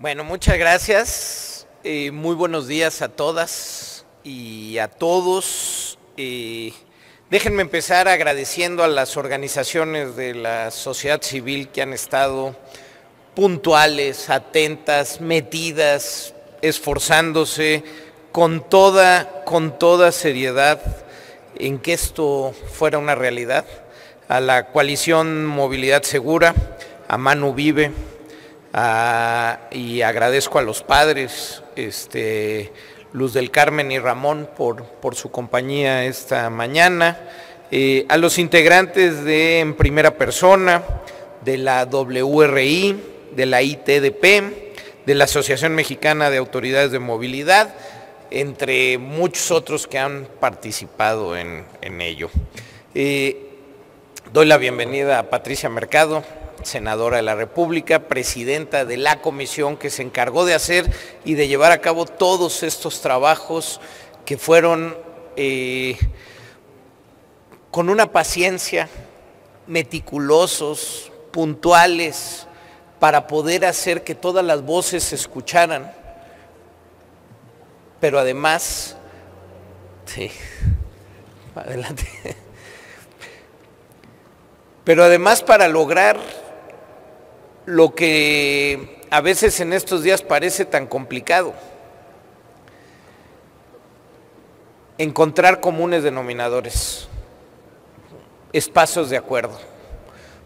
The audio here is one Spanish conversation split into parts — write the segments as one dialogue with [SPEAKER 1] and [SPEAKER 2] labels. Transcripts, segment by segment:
[SPEAKER 1] Bueno, muchas gracias. Eh, muy buenos días a todas y a todos. Eh, déjenme empezar agradeciendo a las organizaciones de la sociedad civil que han estado puntuales, atentas, metidas, esforzándose con toda, con toda seriedad en que esto fuera una realidad. A la coalición Movilidad Segura, a Manu Vive, y agradezco a los padres, este, Luz del Carmen y Ramón, por, por su compañía esta mañana, eh, a los integrantes de En Primera Persona, de la WRI, de la ITDP, de la Asociación Mexicana de Autoridades de Movilidad, entre muchos otros que han participado en, ello. Eh, doy la bienvenida a Patricia Mercado, senadora de la República, presidenta de la comisión que se encargó de hacer y de llevar a cabo todos estos trabajos que fueron eh, con una paciencia, meticulosos, puntuales, para poder hacer que todas las voces se escucharan, pero además, sí, adelante, pero además para lograr lo que a veces en estos días parece tan complicado. Encontrar comunes denominadores, espacios de acuerdo.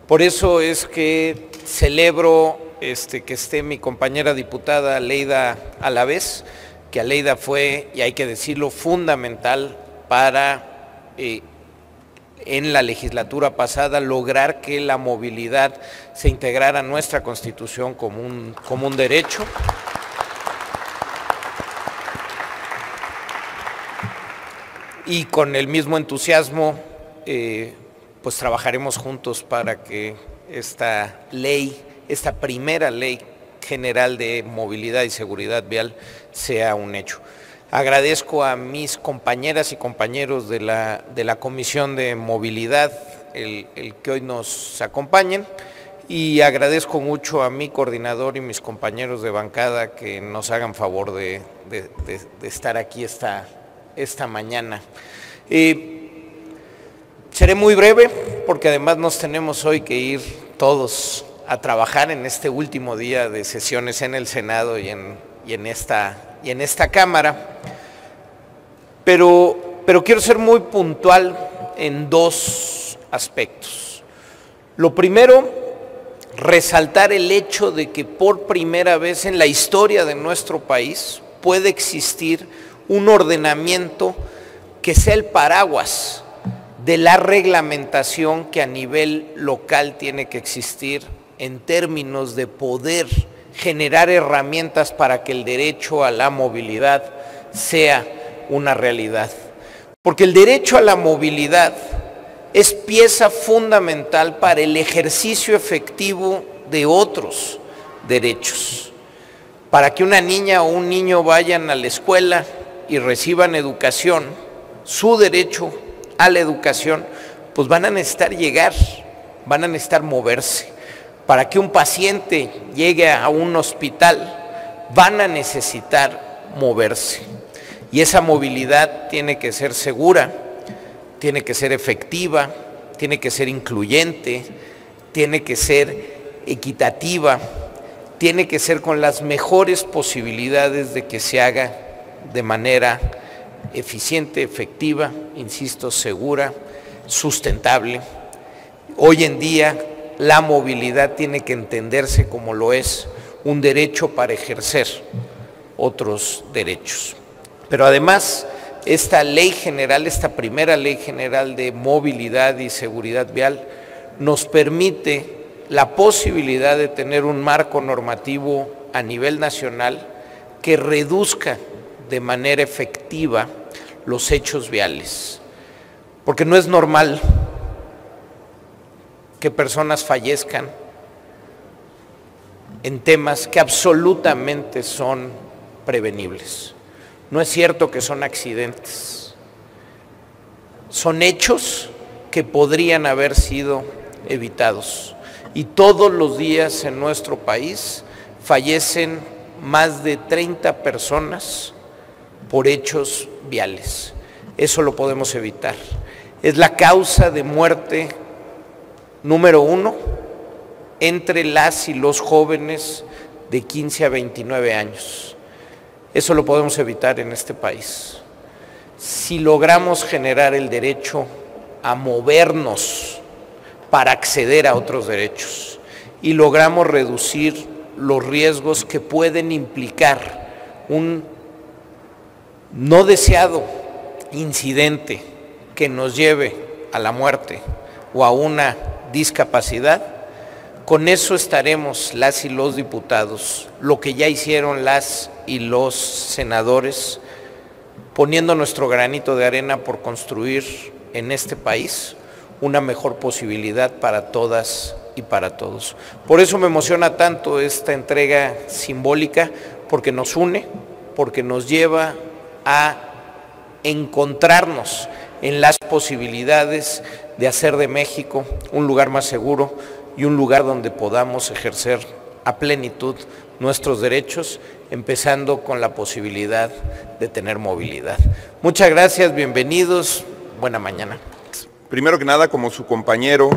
[SPEAKER 1] Por eso es que celebro este, que esté mi compañera diputada Leida Alavés, que Leida fue, y hay que decirlo, fundamental para eh, en la legislatura pasada lograr que la movilidad se integrara a nuestra constitución como un, como un derecho. Y con el mismo entusiasmo, eh, pues trabajaremos juntos para que esta ley, esta primera ley general de movilidad y seguridad vial sea un hecho. Agradezco a mis compañeras y compañeros de la, de la Comisión de Movilidad el, que hoy nos acompañen y agradezco mucho a mi coordinador y mis compañeros de bancada que nos hagan favor de, estar aquí esta, esta mañana. seré muy breve porque además nos tenemos hoy que ir todos a trabajar en este último día de sesiones en el Senado y en, y en esta y en esta Cámara, pero, pero quiero ser muy puntual en dos aspectos. Lo primero, resaltar el hecho de que por primera vez en la historia de nuestro país puede existir un ordenamiento que sea el paraguas de la reglamentación que a nivel local tiene que existir en términos de poder generar herramientas para que el derecho a la movilidad sea una realidad. Porque el derecho a la movilidad es pieza fundamental para el ejercicio efectivo de otros derechos. Para que una niña o un niño vayan a la escuela y reciban educación, su derecho a la educación, pues van a necesitar llegar, van a necesitar moverse para que un paciente llegue a un hospital, van a necesitar moverse. Y esa movilidad tiene que ser segura, tiene que ser efectiva, tiene que ser incluyente, tiene que ser equitativa, tiene que ser con las mejores posibilidades de que se haga de manera eficiente, efectiva, insisto, segura, sustentable. Hoy en día la movilidad tiene que entenderse como lo es un derecho para ejercer otros derechos. Pero además, esta ley general, esta primera ley general de movilidad y seguridad vial, nos permite la posibilidad de tener un marco normativo a nivel nacional que reduzca de manera efectiva los hechos viales. Porque no es normal que personas fallezcan en temas que absolutamente son prevenibles. No es cierto que son accidentes, son hechos que podrían haber sido evitados. Y todos los días en nuestro país fallecen más de 30 personas por hechos viales. Eso lo podemos evitar. Es la causa de muerte número uno entre las y los jóvenes de 15 a 29 años. Eso lo podemos evitar en este país. Si logramos generar el derecho a movernos para acceder a otros derechos y logramos reducir los riesgos que pueden implicar un no deseado incidente que nos lleve a la muerte o a una discapacidad, con eso estaremos las y los diputados, lo que ya hicieron las y los senadores, poniendo nuestro granito de arena por construir en este país una mejor posibilidad para todas y para todos. Por eso me emociona tanto esta entrega simbólica, porque nos une, porque nos lleva a encontrarnos en las posibilidades de hacer de México un lugar más seguro y un lugar donde podamos ejercer a plenitud nuestros derechos, empezando con la posibilidad de tener movilidad. Muchas gracias, bienvenidos, buena mañana.
[SPEAKER 2] Primero que nada, como su compañero,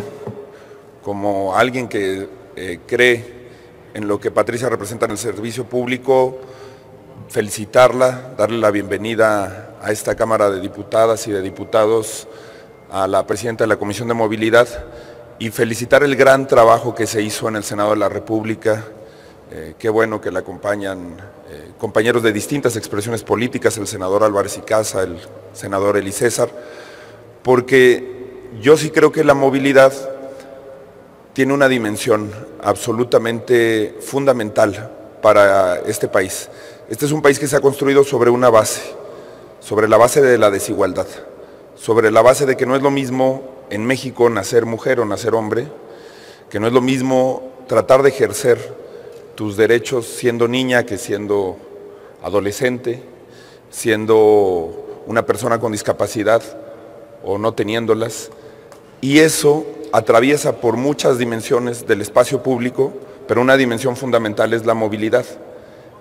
[SPEAKER 2] como alguien que eh, cree en lo que Patricia representa en el servicio público, felicitarla, darle la bienvenida a esta Cámara de Diputadas y de Diputados, a la Presidenta de la Comisión de Movilidad y felicitar el gran trabajo que se hizo en el Senado de la República. Eh, qué bueno que le acompañan eh, compañeros de distintas expresiones políticas, el senador Álvarez y Casa, el senador Eli César, porque yo sí creo que la movilidad tiene una dimensión absolutamente fundamental para este país. Este es un país que se ha construido sobre una base, sobre la base de la desigualdad, sobre la base de que no es lo mismo en México nacer mujer o nacer hombre, que no es lo mismo tratar de ejercer tus derechos siendo niña que siendo adolescente, siendo una persona con discapacidad o no teniéndolas. Y eso atraviesa por muchas dimensiones del espacio público, pero una dimensión fundamental es la movilidad.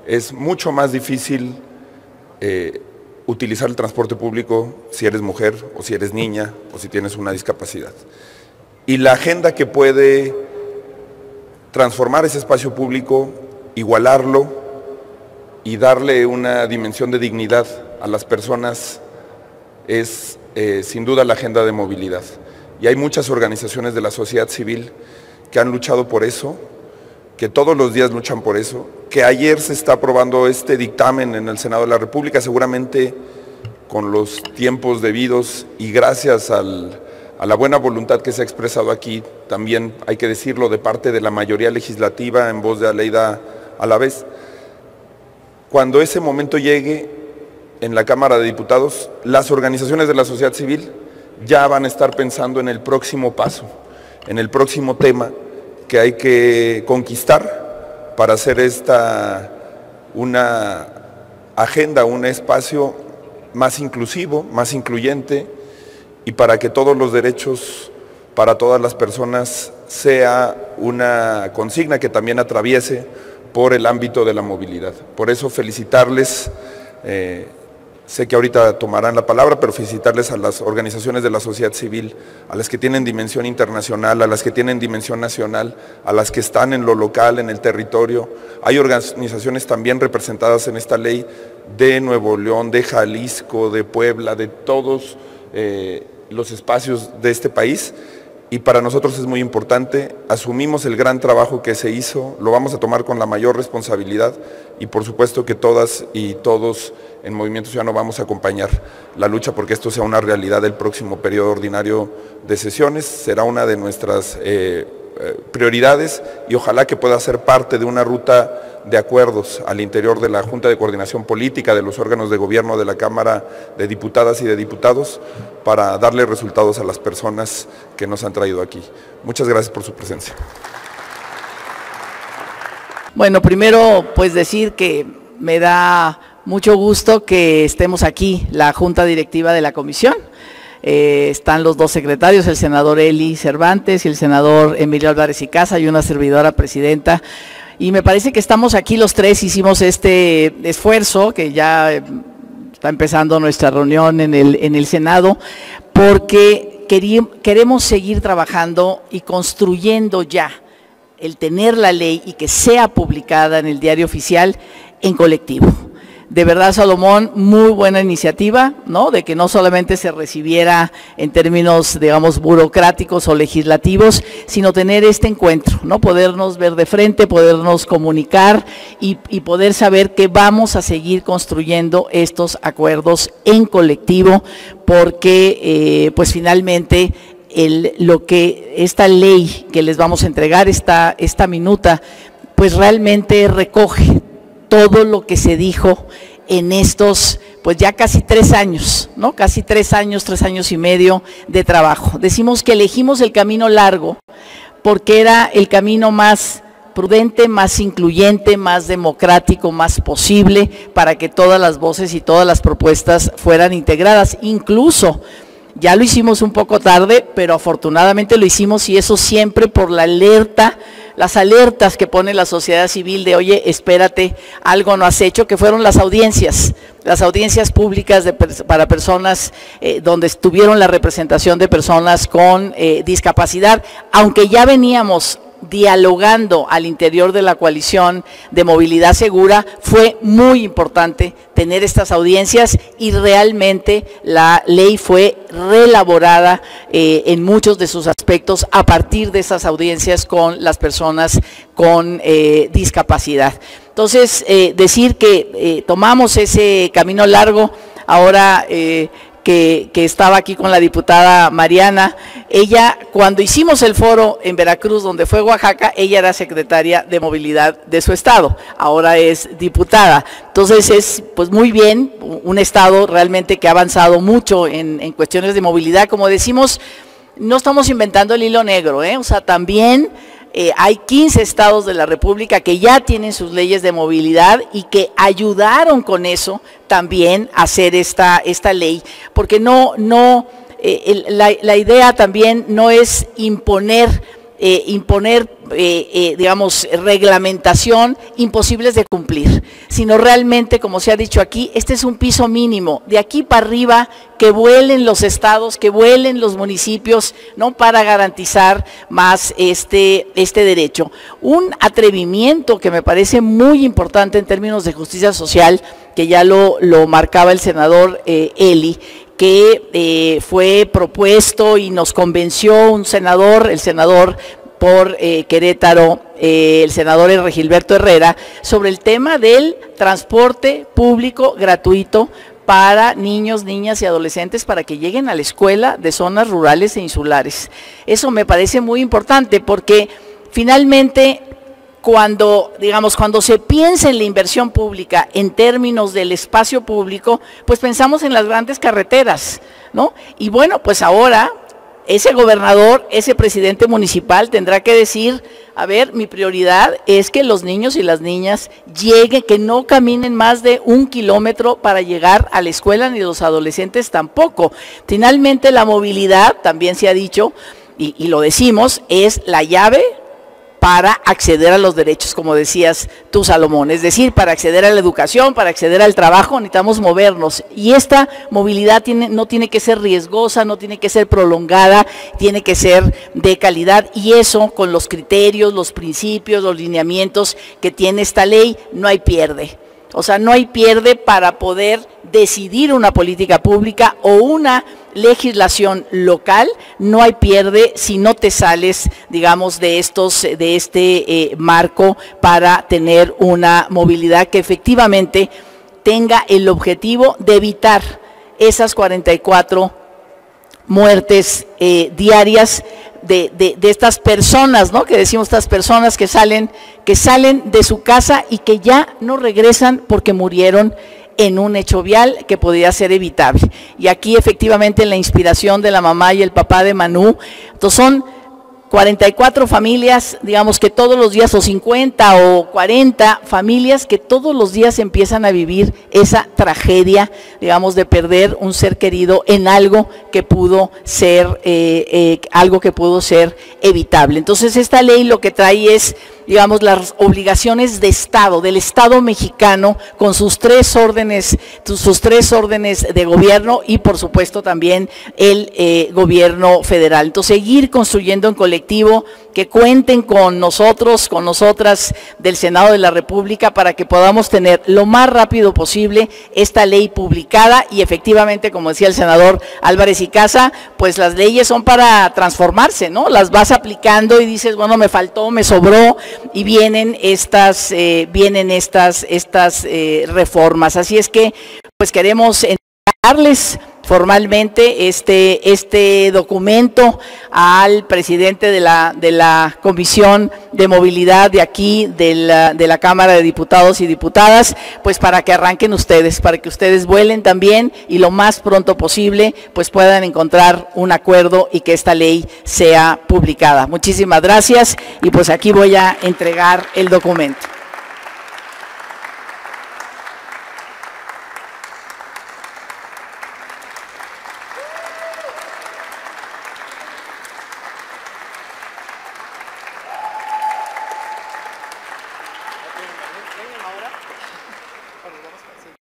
[SPEAKER 2] Es mucho más difícil eh, utilizar el transporte público si eres mujer o si eres niña o si tienes una discapacidad. Y la agenda que puede transformar ese espacio público, igualarlo y darle una dimensión de dignidad a las personas es eh, sin duda la agenda de movilidad. Y hay muchas organizaciones de la sociedad civil que han luchado por eso, que todos los días luchan por eso, que ayer se está aprobando este dictamen en el Senado de la República, seguramente con los tiempos debidos y gracias a la buena voluntad que se ha expresado aquí, también hay que decirlo de parte de la mayoría legislativa en voz de Aleida a la vez. Cuando ese momento llegue en la Cámara de Diputados, las organizaciones de la sociedad civil ya van a estar pensando en el próximo paso, en el próximo tema que hay que conquistar para hacer esta una agenda, un espacio más inclusivo, más incluyente y para que todos los derechos para todas las personas sea una consigna que también atraviese por el ámbito de la movilidad. Por eso felicitarles. Eh, Sé que ahorita tomarán la palabra, pero felicitarles a las organizaciones de la sociedad civil, a las que tienen dimensión internacional, a las que tienen dimensión nacional, a las que están en lo local, en el territorio. Hay organizaciones también representadas en esta ley de Nuevo León, de Jalisco, de Puebla, de todos eh, los espacios de este país y para nosotros es muy importante, asumimos el gran trabajo que se hizo, lo vamos a tomar con la mayor responsabilidad y por supuesto que todas y todos en Movimiento Ciudadano vamos a acompañar la lucha porque esto sea una realidad del próximo periodo ordinario de sesiones, será una de nuestras eh, eh, prioridades y ojalá que pueda ser parte de una ruta de acuerdos al interior de la Junta de Coordinación Política, de los órganos de gobierno de la Cámara de Diputadas y de Diputados, para darle resultados a las personas que nos han traído aquí. Muchas gracias por su presencia.
[SPEAKER 3] Bueno, primero pues decir que me da mucho gusto que estemos aquí, la Junta Directiva de la Comisión. Eh, están los dos secretarios, el senador Eli Cervantes y el senador Emilio Álvarez y Casa y una servidora presidenta. Y me parece que estamos aquí los tres, hicimos este esfuerzo, que ya eh, está empezando nuestra reunión en el, en el Senado, porque queremos seguir trabajando y construyendo ya el tener la ley y que sea publicada en el diario oficial en colectivo de verdad, Salomón, muy buena iniciativa, ¿no? De que no solamente se recibiera en términos, digamos, burocráticos o legislativos, sino tener este encuentro, ¿no? Podernos ver de frente, podernos comunicar y, poder saber que vamos a seguir construyendo estos acuerdos en colectivo, porque, eh, pues finalmente, lo que esta ley que les vamos a entregar, esta, esta minuta, pues realmente recoge todo lo que se dijo en estos, pues ya casi tres años, ¿no? Casi tres años, tres años y medio de trabajo. Decimos que elegimos el camino largo porque era el camino más prudente, más incluyente, más democrático, más posible para que todas las voces y todas las propuestas fueran integradas. Incluso ya lo hicimos un poco tarde, pero afortunadamente lo hicimos y eso siempre por la alerta, las alertas que pone la sociedad civil de, oye, espérate, algo no has hecho, que fueron las audiencias, las audiencias públicas para personas eh, donde estuvieron la representación de personas con eh, discapacidad, aunque ya veníamos dialogando al interior de la coalición de movilidad segura, fue muy importante tener estas audiencias y realmente la ley fue reelaborada eh, en muchos de sus aspectos a partir de esas audiencias con las personas con eh, discapacidad. Entonces, eh, decir que tomamos ese camino largo, ahora que, estaba aquí con la diputada Mariana. Ella, cuando hicimos el foro en Veracruz, donde fue Oaxaca, ella era secretaria de movilidad de su estado, ahora es diputada. Entonces es pues muy bien, un estado realmente que ha avanzado mucho en, en cuestiones de movilidad. Como decimos, no estamos inventando el hilo negro, ¿eh? o sea, también eh, hay 15 estados de la República que ya tienen sus leyes de movilidad y que ayudaron con eso también a hacer esta, esta ley, porque no, no, eh, la, la idea también no es imponer eh, imponer, eh, eh, digamos, reglamentación imposibles de cumplir, sino realmente, como se ha dicho aquí, este es un piso mínimo, de aquí para arriba, que vuelen los estados, que vuelen los municipios, ¿no? Para garantizar más este, este derecho. Un atrevimiento que me parece muy importante en términos de justicia social, que ya lo, lo marcaba el senador Eli, que eh, fue propuesto y nos convenció un senador, el senador por eh, Querétaro, eh, el senador Regilberto Herrera, sobre el tema del transporte público gratuito para niños, niñas y adolescentes para que lleguen a la escuela de zonas rurales e insulares. Eso me parece muy importante porque finalmente cuando, digamos, cuando se piensa en la inversión pública en términos del espacio público, pues pensamos en las grandes carreteras, ¿no? Y bueno, pues ahora ese gobernador, ese presidente municipal tendrá que decir, a ver, mi prioridad es que los niños y las niñas lleguen, que no caminen más de un kilómetro para llegar a la escuela, ni los adolescentes tampoco. Finalmente, la movilidad, también se ha dicho, y, lo decimos, es la llave para acceder a los derechos, como decías tú, Salomón. Es decir, para acceder a la educación, para acceder al trabajo, necesitamos movernos. Y esta movilidad no tiene que ser riesgosa, no tiene que ser prolongada, tiene que ser de calidad. Y eso, con los criterios, los principios, los lineamientos que tiene esta ley, no hay pierde. O sea, no hay pierde para poder decidir una política pública o una legislación local, no hay pierde si no te sales, digamos, de estos, de este eh, marco para tener una movilidad que efectivamente tenga el objetivo de evitar esas 44 muertes eh, diarias de, de, estas personas, ¿no? Que decimos estas personas que salen, que salen de su casa y que ya no regresan porque murieron en un hecho vial que podía ser evitable. Y aquí efectivamente la inspiración de la mamá y el papá de Manu, entonces son 44 familias, digamos que todos los días, o 50 o 40 familias que todos los días empiezan a vivir esa tragedia, digamos, de perder un ser querido en algo que pudo ser, eh, eh, algo que pudo ser evitable. Entonces esta ley lo que trae es digamos, las obligaciones de Estado, del Estado mexicano, con sus tres órdenes, sus tres órdenes de gobierno y por supuesto también el eh, gobierno federal. Entonces, seguir construyendo en colectivo, que cuenten con nosotros, con nosotras del Senado de la República para que podamos tener lo más rápido posible esta ley publicada y efectivamente, como decía el senador Álvarez y Casa, pues las leyes son para transformarse, ¿no? Las vas aplicando y dices, bueno, me faltó, me sobró y vienen estas, eh, vienen estas, estas eh, reformas. Así es que, pues queremos entregarles formalmente este, este documento al presidente de la, de la Comisión de Movilidad de aquí, de la, de la Cámara de Diputados y Diputadas, pues para que arranquen ustedes, para que ustedes vuelen también y lo más pronto posible, pues puedan encontrar un acuerdo y que esta ley sea publicada. Muchísimas gracias y pues aquí voy a entregar el documento.